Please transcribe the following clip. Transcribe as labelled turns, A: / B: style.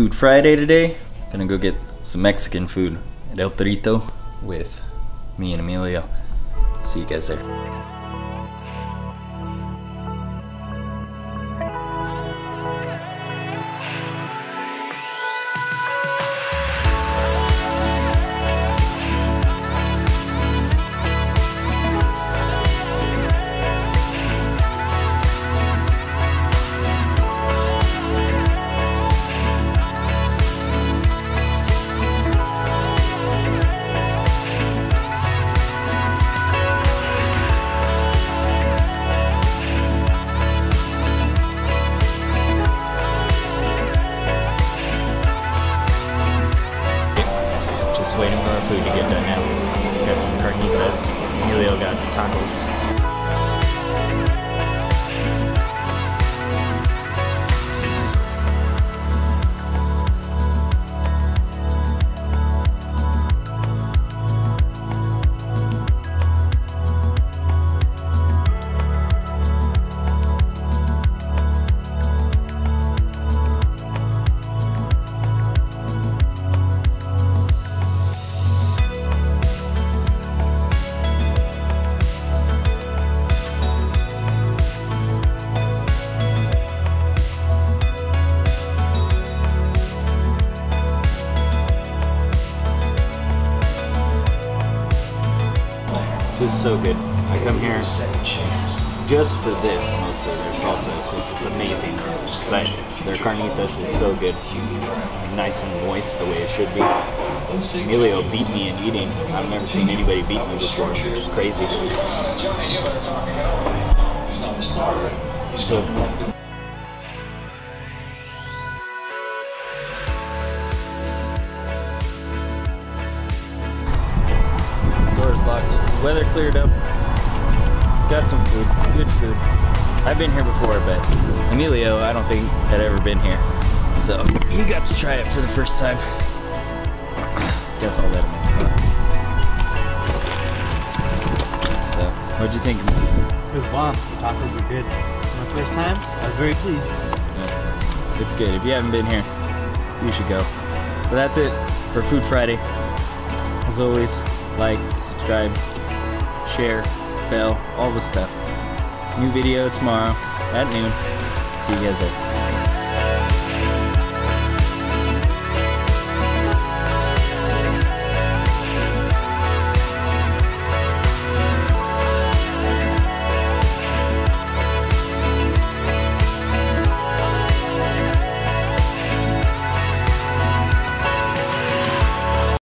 A: Food Friday today. Gonna go get some Mexican food at El Torito with me and Emilio. See you guys there. Just waiting for our food to get done now. Got some carnitas. Emilio got tacos. This is so good. I come here just for this mostly their salsa because it's amazing. But their carnitas is so good. Nice and moist the way it should be. Emilio beat me in eating. I've never seen anybody beat me before, which is crazy. Doors Weather cleared up. Got some food. Good food. I've been here before, but Emilio, I don't think had ever been here. So he got to try it for the first time. Guess I'll let him in. So, what'd you think?
B: It was bomb. The tacos were good. My first time, I was very pleased.
A: Yeah, It's good. If you haven't been here, you should go. But that's it for Food Friday. As always, like, subscribe, share, bell, all the stuff. New video tomorrow at noon. See you guys there.